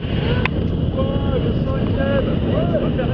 Oh, je sens une.